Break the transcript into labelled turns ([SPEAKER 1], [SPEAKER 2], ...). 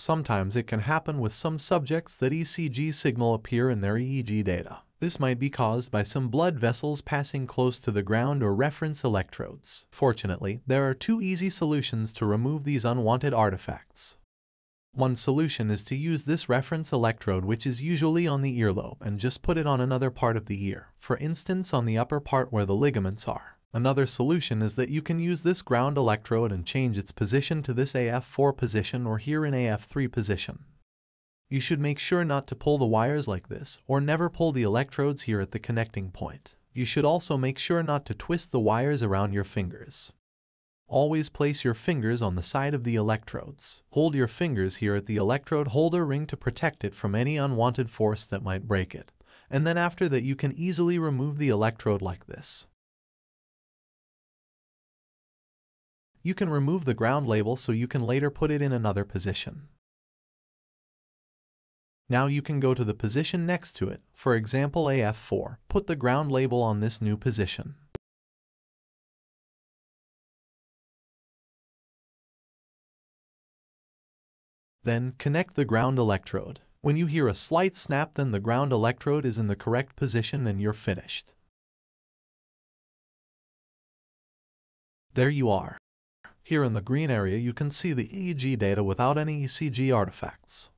[SPEAKER 1] Sometimes it can happen with some subjects that ECG signal appear in their EEG data. This might be caused by some blood vessels passing close to the ground or reference electrodes. Fortunately, there are two easy solutions to remove these unwanted artifacts. One solution is to use this reference electrode which is usually on the earlobe and just put it on another part of the ear, for instance on the upper part where the ligaments are. Another solution is that you can use this ground electrode and change its position to this AF4 position or here in AF3 position. You should make sure not to pull the wires like this, or never pull the electrodes here at the connecting point. You should also make sure not to twist the wires around your fingers. Always place your fingers on the side of the electrodes. Hold your fingers here at the electrode holder ring to protect it from any unwanted force that might break it. And then after that you can easily remove the electrode like this. You can remove the ground label so you can later put it in another position. Now you can go to the position next to it, for example AF4. Put the ground label on this new position. Then connect the ground electrode. When you hear a slight snap then the ground electrode is in the correct position and you're finished. There you are. Here in the green area you can see the EEG data without any ECG artifacts.